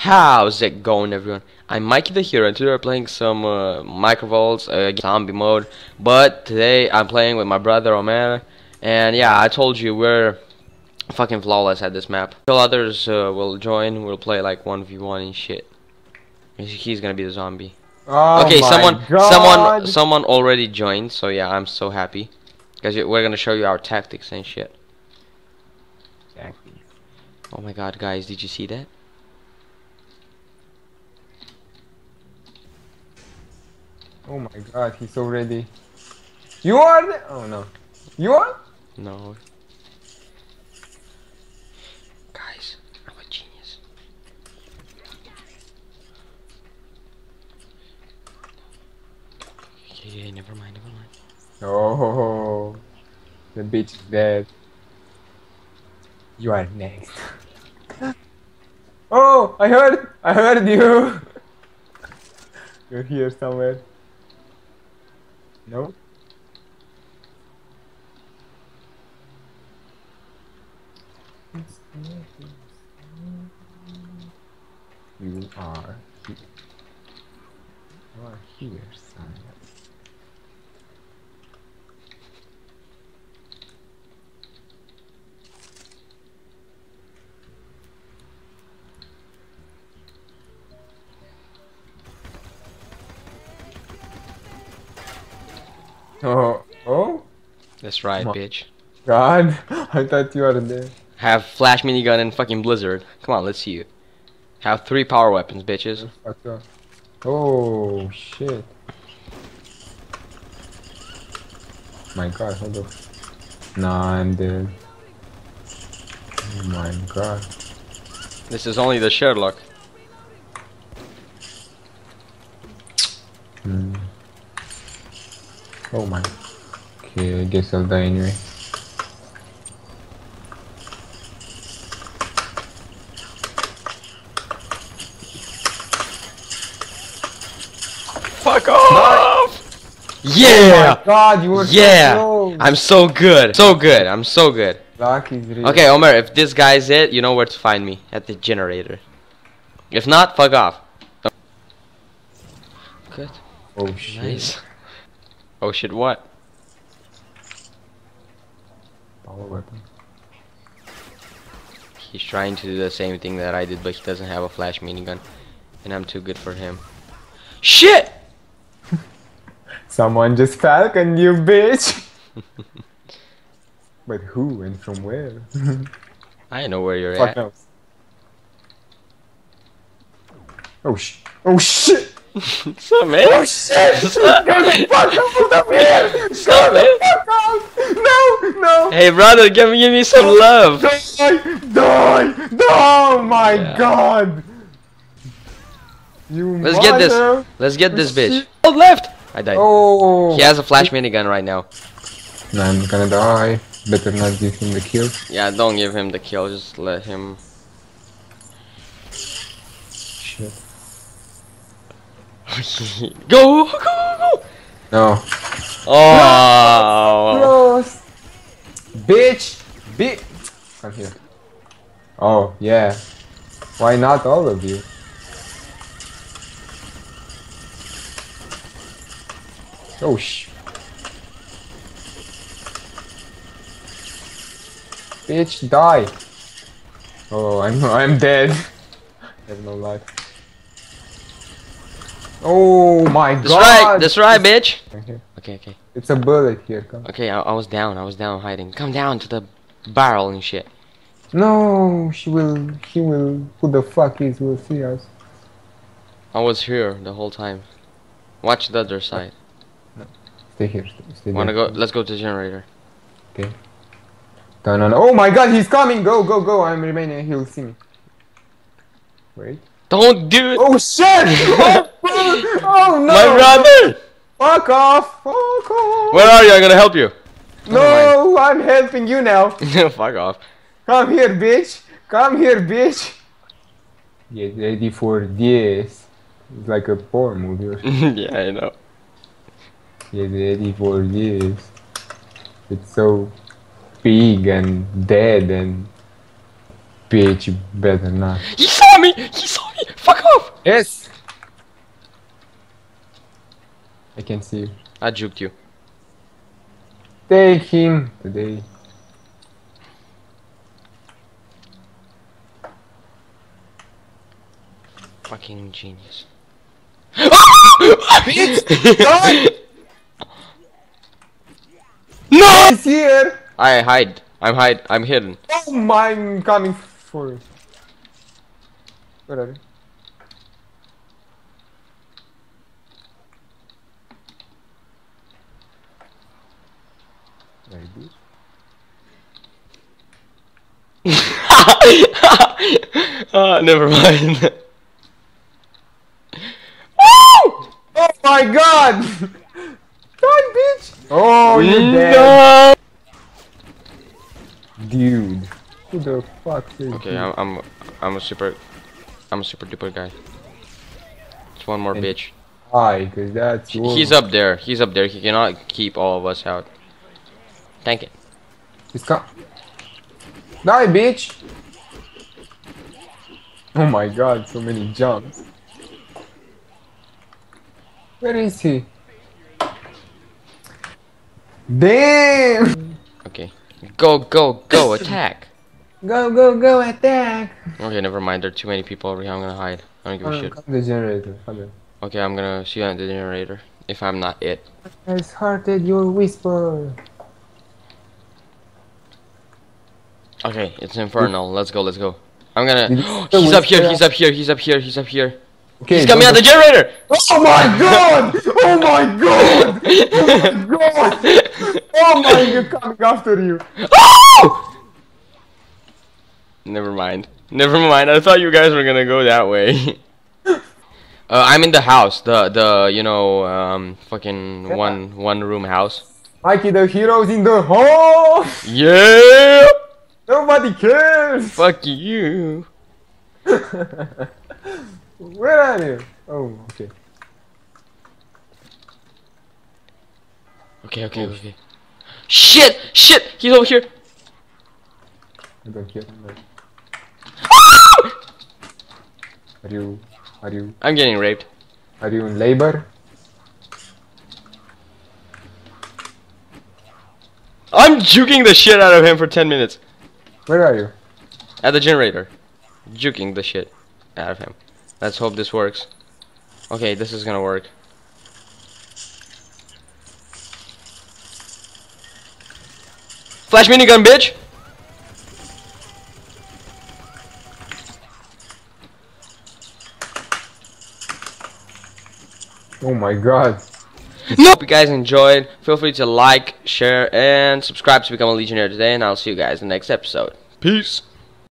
How's it going everyone? I'm Mikey the Hero and today we're playing some uh, Microvolts uh, zombie mode but today I'm playing with my brother Omer and yeah I told you we're fucking flawless at this map. Till others uh, will join we'll play like 1v1 and shit. He's gonna be the zombie. Oh okay someone God. someone someone already joined so yeah I'm so happy because we're gonna show you our tactics and shit. Exactly. Oh my god guys did you see that? Oh my god, he's already. You are the. Oh no. You are? No. Guys, I'm a genius. Yeah, yeah, never mind, never mind. Oh. The bitch is dead. You are next. oh, I heard. I heard you. You're here somewhere. No? You are here. You are here, son. Oh, oh, That's right, Come bitch. God! I thought you were there. Have flash minigun and fucking blizzard. Come on, let's see you. Have three power weapons, bitches. Oh shit! My God, hold up. Nah, I'm dead. Oh my God. This is only the Sherlock. Hmm. Oh my. Okay, I guess I'll die anyway. Fuck off! Yeah! Oh my God, you were Yeah! so close. I'm so good. So good. I'm so good. Luck is real. Okay, Omer, if this guy's it, you know where to find me. At the generator. If not, fuck off. Good. Oh shit. Nice. Oh shit, what? Power weapon. He's trying to do the same thing that I did, but he doesn't have a flash minigun. And I'm too good for him. Shit! Someone just falcon you, bitch. but who and from where? I know where you're Fuck at. knows. Oh sh! Oh shit! What's up. Oh shit! Stop. Get the fuck out of here! Stop, man. Fuck! No! No! Hey, brother, give me, give me some love. Die! Die! Oh my Yeah. god! You Let's get this. Let's get this bitch. Shit. Oh, left! I died. Oh! He has a flash minigun right now. I'm gonna die. Better not give him the kill. Yeah, don't give him the kill. Just let him. Shit. Go, go, go! No. Oh! Close. Bitch! Bitch! Come here. Oh, yeah. Why not all of you? Oh, sh. Bitch, die! Oh, I'm I'm dead. I have no life. Oh my That's god! right. That's right, bitch. Right here. Okay, okay, It's a bullet here. Come. okay. I, I was down. I was down hiding. Come down to the barrel and shit. No, she will. she will. Who the fuck is will see us? I was here the whole time. Watch the other side. Stay here. Stay, stay Wanna there. go? Let's go to the generator. Okay. No, no, no. Oh my God, he's coming! Go, go, go! I'm remaining. He'll see me. Wait. Don't do it, Oh shit! oh, oh no! my brother. Fuck off! Fuck off! Where are you? I'm gonna help you. No, I'm helping you now. Fuck off. Come here, bitch. Come here, bitch. Get ready for this. It's like a porn movie. or something. yeah, I know. Get ready for this. It's so big and dead and bitch you better not. He saw me! He saw me! Fuck off! Yes! I can see you. I juked you. Take him today. Fucking genius. Ah! God! no! He's here! I hide. I'm hide. I'm hidden. Oh my, I'm coming for you. Where are you? Uh, never mind. Oh my god! Die, bitch! Oh, you're dead. Dude. Who the fuck is Okay, I'm, I'm I'm a super I'm a super duper guy. It's one more And- bitch. Why? Because that's. He's up there. He's up there. He cannot keep all of us out. Tank it. He's come. Die, bitch! Oh my god, so many jumps. Where is he? Damn! Okay. Go, go, go, attack. Go, go, go, attack! Okay, never mind. There are too many people over here. I'm gonna hide. I don't give a Oh, shit. come the generator. Come. Okay, I'm gonna see you at the generator. If I'm not it. Has hearted your whisper. Okay, it's infernal. Let's go, let's go. I'm gonna. he's up here, he's up here, he's up here, he's up here. Okay, He's coming out the generator! Oh my god! Oh my god! Oh my god! Oh my, you're coming after you. Never mind. Never mind. I thought you guys were gonna go that way. uh, I'm in the house. The the you know um fucking Yeah. one one room house. Mikey, the hero's in the hall! Yeah. Nobody cares! Fuck you. Where are you? Oh, okay. Okay, okay, okay. Shit! Shit! He's over here. I don't care. Ah! Are you, are you, I'm getting raped. are you in labor? I'm juking the shit out of him for 10 minutes. Where are you? At the generator. Juking the shit out of him. Let's hope this works. Okay, this is gonna work. Flash minigun, bitch! Oh my god. No! Hope you guys enjoyed. Feel free to like, share, and subscribe to become a Legionnaire today, and I'll see you guys in the next episode. Peace!